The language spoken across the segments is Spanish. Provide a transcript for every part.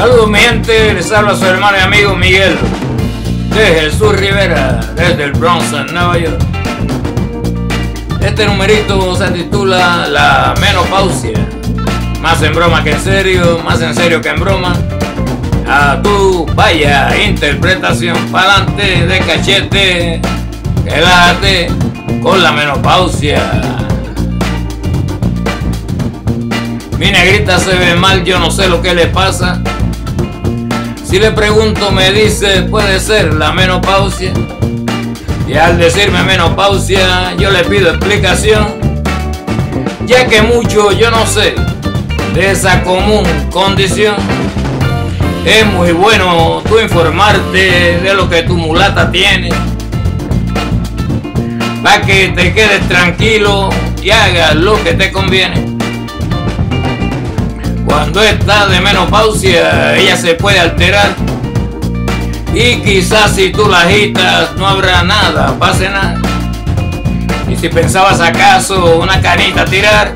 Saludos mi gente, les habla su hermano y amigo Miguel de Jesús Rivera desde el Bronx en Nueva York. Este numerito se titula La menopausia. Más en broma que en serio, más en serio que en broma. A tu vaya interpretación pa'lante de cachete, quédate con la menopausia. Mi negrita se ve mal, yo no sé lo que le pasa. Si le pregunto me dice puede ser la menopausia. Y al decirme menopausia yo le pido explicación. Ya que mucho yo no sé de esa común condición. Es muy bueno tú informarte de lo que tu mulata tiene. Para que te quedes tranquilo y hagas lo que te conviene. Cuando está de menopausia, ella se puede alterar. Y quizás si tú la agitas, no habrá nada, pase nada. Y si pensabas acaso una canita tirar,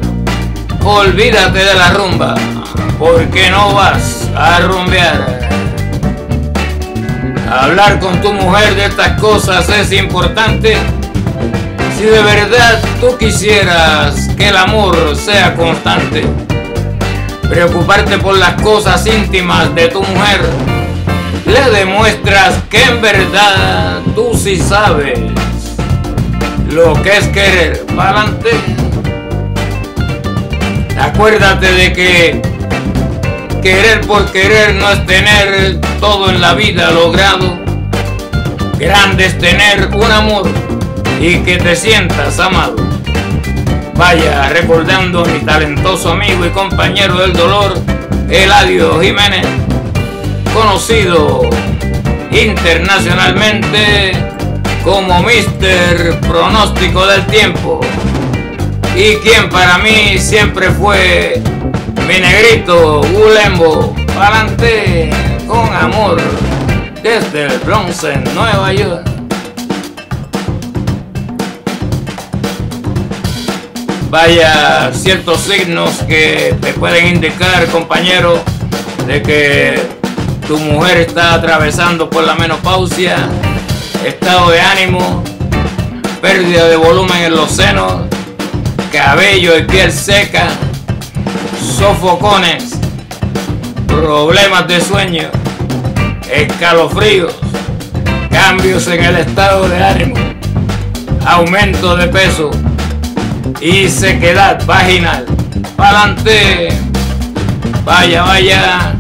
olvídate de la rumba, porque no vas a rumbear. Hablar con tu mujer de estas cosas es importante. Si de verdad tú quisieras que el amor sea constante preocuparte por las cosas íntimas de tu mujer, le demuestras que en verdad tú sí sabes lo que es querer para adelante. Acuérdate de que querer por querer no es tener todo en la vida logrado. Grande es tener un amor y que te sientas amado. Vaya recordando mi talentoso amigo y compañero del dolor, Eladio Jiménez, conocido internacionalmente como Mister Pronóstico del Tiempo y quien para mí siempre fue mi negrito Gulembo, adelante con amor desde el Bronx en Nueva York. Vaya ciertos signos que te pueden indicar, compañero, de que tu mujer está atravesando por la menopausia, estado de ánimo, pérdida de volumen en los senos, cabello y piel seca, sofocones, problemas de sueño, escalofríos, cambios en el estado de ánimo, aumento de peso, y sequedad vaginal. Pa'lante. Vaya, vaya.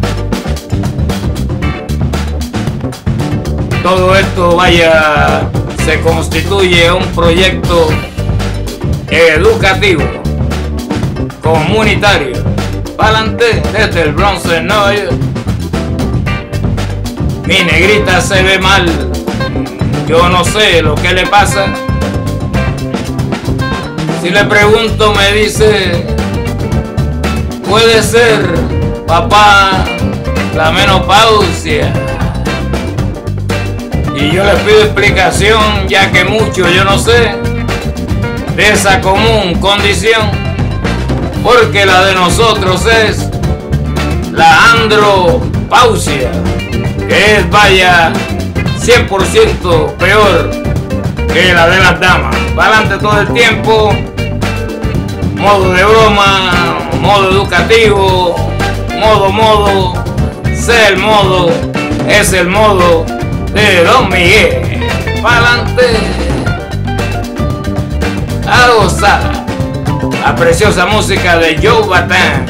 Todo esto, vaya, se constituye un proyecto educativo, comunitario. Pa'lante desde el Bronx en Nueva York. Mi negrita se ve mal. Yo no sé lo que le pasa. Si le pregunto me dice, puede ser, papá, la menopausia. Y yo le pido explicación, ya que mucho yo no sé de esa común condición, porque la de nosotros es la andropausia, que es, vaya, 100% peor que la de las damas. Adelante todo el tiempo modo de broma, modo educativo, modo modo, sé el modo, es el modo de Don Miguel. Pa'lante. A gozar. La preciosa música de Joe Batán.